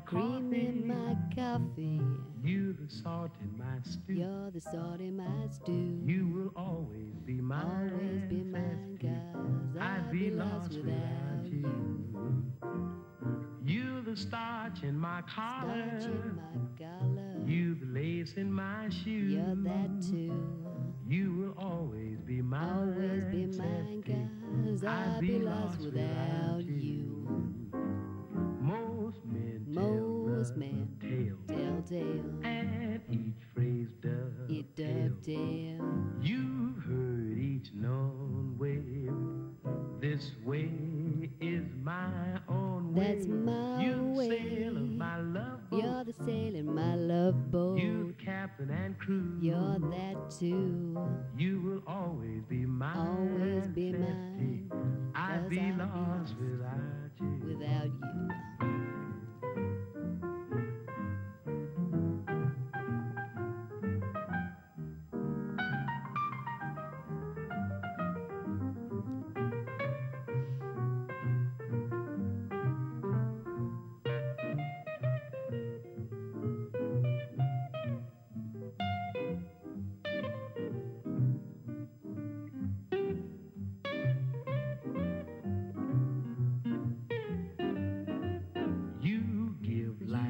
cream coffee. in my coffee. You the salt in my stew. You're the salt in my stew. You will always be mine. always be mine, cause I'd be lost without you. You the starch in my collar. Starch in my collar. You the lace in my shoe. You're that too. You will always be mine. Always be mine, cause I'd be lost without you. Most men Most tell men the tale, Telltale. and mm-hmm. each phrase does. It dovetail. You've heard each known way. This way is my own way. That's my you way. sail of my love boat. You're the sail in my love boat. You captain and crew. You're that too. You will always be mine. Always be Festy. mine, I'd 'cause be I'd be lost lost without you. Without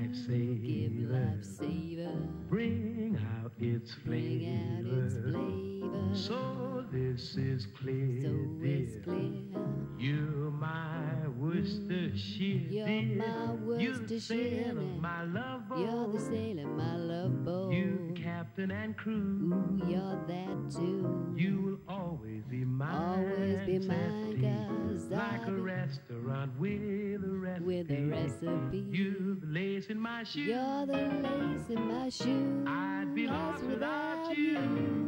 Mm, give life Give savor. life savor. Bring out its Bring out its flavor. flavor. So this is clear. So dear. clear. Mm, you're my Worcestershire You're dear. my You're the Worcestershire sail of my love boat. You're the sail in my love boat. You captain and crew. Ooh, you're that too. You will always be mine. Always be mine, Festy. 'cause like I'll a restaurant with a recipe. With a recipe. You the lace in my shoe. You're the lace in my shoe. I'd be lost without you. you.